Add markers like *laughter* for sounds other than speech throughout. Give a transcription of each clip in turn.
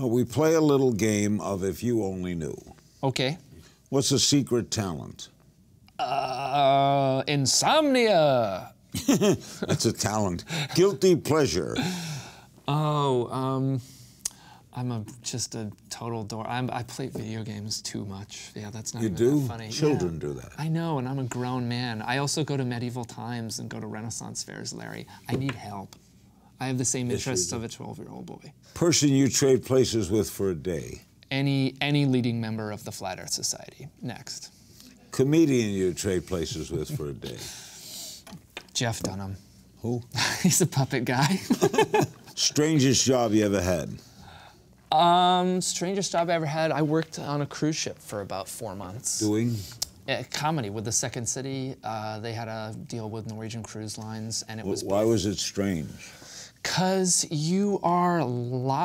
Uh, we play a little game of if you only knew. Okay. What's a secret talent? Uh, insomnia. *laughs* That's a talent. Guilty pleasure. Oh, um, I'm a just a total door. I'm, I play video games too much. Yeah, that's not You do? that funny. Children Yeah. do that. I know, and I'm a grown man. I also go to medieval times and go to Renaissance fairs, Larry. I need help. I have the same Yes, interests of a 12-year-old boy. Person you trade places with for a day. Any any leading member of the Flat Earth Society. Next, Comedian you trade places with for a day. Jeff Dunham. Who? *laughs* He's a puppet guy. *laughs* Strangest job you ever had. um, strangest job I ever had. I worked on a cruise ship for about four months. Doing? Uh, comedy with the Second City. Uh, they had a deal with Norwegian Cruise Lines, and it was Why was it strange? Because you are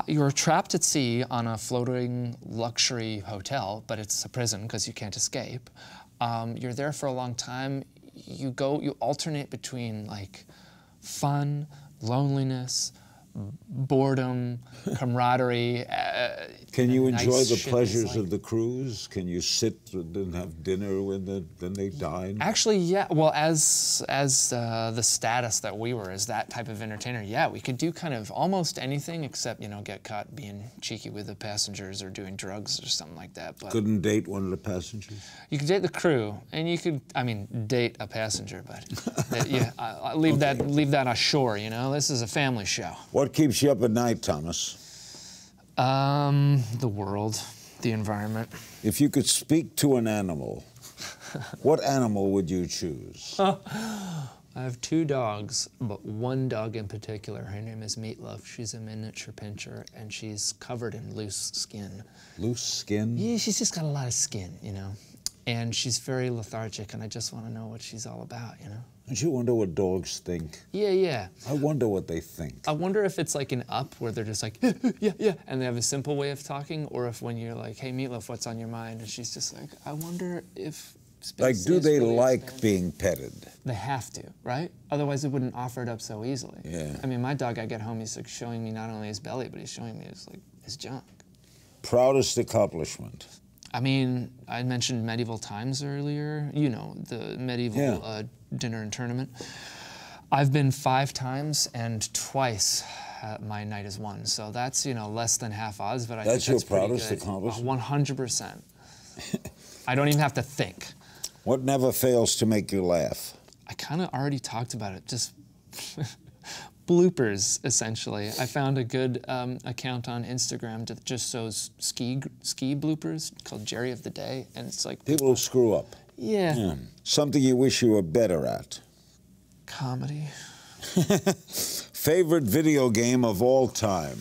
you're trapped at sea on a floating luxury hotel, but it's a prison because you can't escape. Um, you're there for a long time. You go, you alternate between like fun, loneliness, boredom, *laughs* camaraderie. Uh, Can you nice enjoy the pleasures like- of the cruise? Can you sit and have dinner when the, then they dine? Actually, yeah. Well, as as uh, the status that we were as that type of entertainer, yeah, we could do kind of almost anything except you know get caught being cheeky with the passengers or doing drugs or something like that. But Couldn't date one of the passengers? you could date the crew, and you could, I mean, date a passenger, but that, *laughs* yeah, I, I leave that leave that ashore. You know, this is a family show. What keeps you up at night, Thomas? Um, the world, the environment. If you could speak to an animal, *laughs* what animal would you choose? *laughs* I have two dogs, but one dog in particular. Her name is Meatloaf. She's a miniature pinscher, and she's covered in loose skin. Loose skin? Yeah, she's just got a lot of skin, you know. And she's very lethargic, and I just want to know what she's all about, you know. Don't you wonder what dogs think? Yeah, yeah. I wonder what they think. I wonder if it's like an up where they're just like, *laughs* yeah, yeah, and they have a simple way of talking, or if when you're like, hey, Meatloaf, what's on your mind? And she's just like, I wonder if. Like, do they really like expanding." being petted? They have to, right? Otherwise, it wouldn't offer it up so easily. Yeah. I mean, my dog, I get home, he's like showing me not only his belly, but he's showing me his like his junk. Proudest accomplishment? I mean, I mentioned medieval times earlier. You know, the medieval Yeah. uh, dinner and tournament. I've been five times, and twice uh, my knight is won. So that's you know less than half odds, but I That's think your that's pretty proudest accomplishment? One hundred percent. I don't even have to think. What never fails to make you laugh? I kind of already talked about it. Just *laughs* bloopers, essentially. I found a good um, account on Instagram that just shows ski ski bloopers called Jerry of the Day, and it's like, People who screw up. yeah, Yeah. Something you wish you were better at. comedy. *laughs* Favorite video game of all time?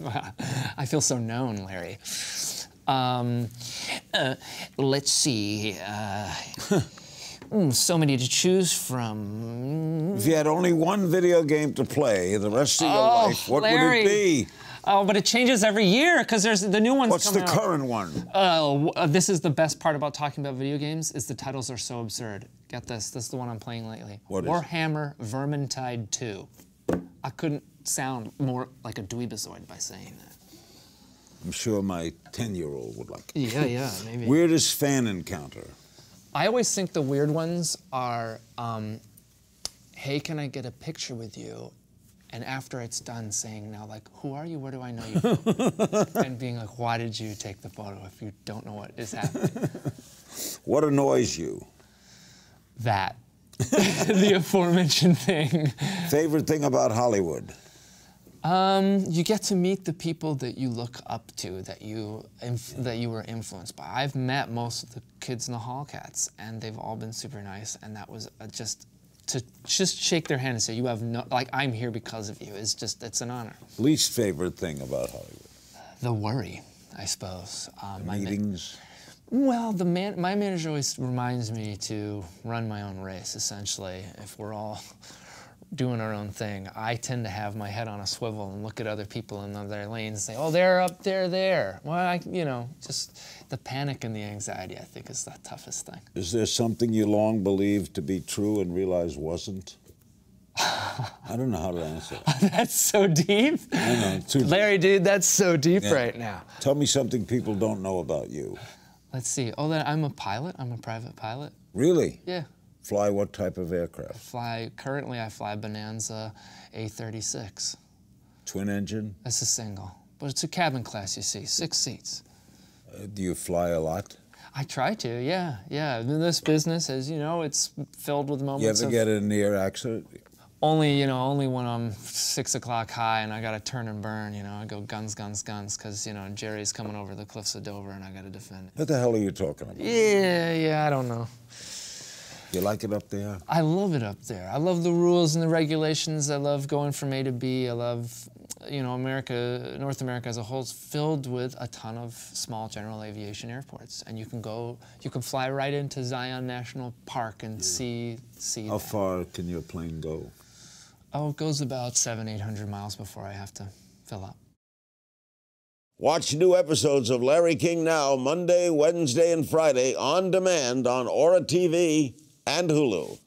*laughs* I feel so known, Larry. Um, uh, let's see. Uh, *laughs* mm, so many to choose from. If you had only one video game to play the rest of your Oh, life, what Larry. would it be? Oh, but it changes every year because there's the new ones What's the out. current one? Oh, uh, this is the best part about talking about video games is the titles are so absurd. Get this. This is the one I'm playing lately. What is it? Warhammer Vermintide 2. I couldn't sound more like a dweebazoid by saying that. I'm sure my 10 year old would like it. Yeah, yeah, maybe. *laughs* Weirdest fan encounter? I always think the weird ones are, um, hey, can I get a picture with you? And after it's done, saying, now, like, who are you? Where do I know you from? *laughs* and being like, why did you take the photo if you don't know what is happening? *laughs* What annoys you? that. *laughs* the aforementioned thing. Favorite thing about Hollywood? Um, you get to meet the people that you look up to, that you inf- that you were influenced by. I've met most of the kids in the Hall Cats, and they've all been super nice. And that was uh, just to just shake their hand and say, "You have no like I'm here because of you." Is just it's an honor. Least favorite thing about Hollywood? The worry, I suppose. Um, Meetings? well, the man, my manager always reminds me to run my own race. Essentially, if we're all doing our own thing, I tend to have my head on a swivel and look at other people in their lanes and say, "Oh, they're up there, there." Well, I, you know, just the panic and the anxiety. I think is the toughest thing. Is there something you long believed to be true and realize wasn't? *laughs* I don't know how to answer. *laughs* that's so deep. I know, too. Larry, dude, that's so deep Yeah. right now. Tell me something people don't know about you. Let's see. Oh, that I'm a pilot. I'm a private pilot. Really? Yeah. Fly what type of aircraft? Fly. Currently, I fly Bonanza A36. Twin engine? That's a single, but it's a cabin class. You see, six seats. Uh, do you fly a lot? I try to. Yeah, yeah. In this business, as you know, it's filled with moments. You ever get in a near accident? only you know only when I'm six o'clock high and I gotta turn and burn. You know, I go guns, guns, guns, because you know Jerry's coming over the cliffs of Dover and I gotta defend it. What the hell are you talking about? Yeah, yeah. I don't know. You like it up there? I love it up there. I love the rules and the regulations. I love going from A to B. I love, you know, America, North America as a whole is filled with a ton of small general aviation airports, and you can go, you can fly right into Zion National Park and see see. How that. far can your plane go? Oh, it goes about seven, eight hundred miles before I have to fill up. Watch new episodes of Larry King Now Monday, Wednesday, and Friday on demand on Ora TV and Hulu.